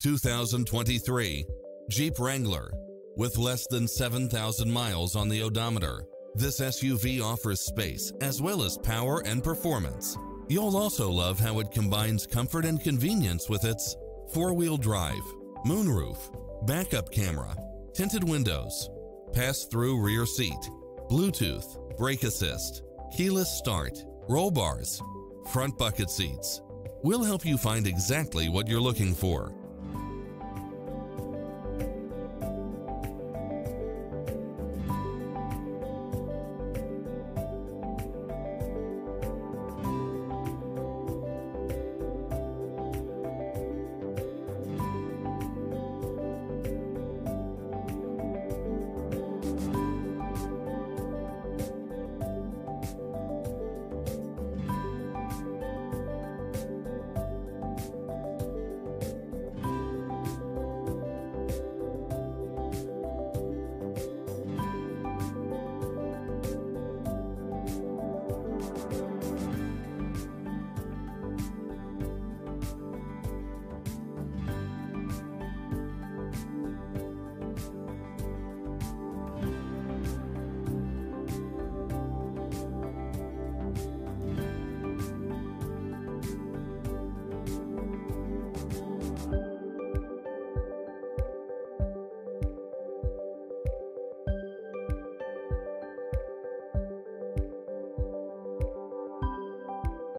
2023 Jeep Wrangler. With less than 7,000 miles on the odometer, this SUV offers space as well as power and performance. You'll also love how it combines comfort and convenience with its four-wheel drive, moonroof, backup camera, tinted windows, pass-through rear seat, Bluetooth, brake assist, keyless start, roll bars, front bucket seats. We'll help you find exactly what you're looking for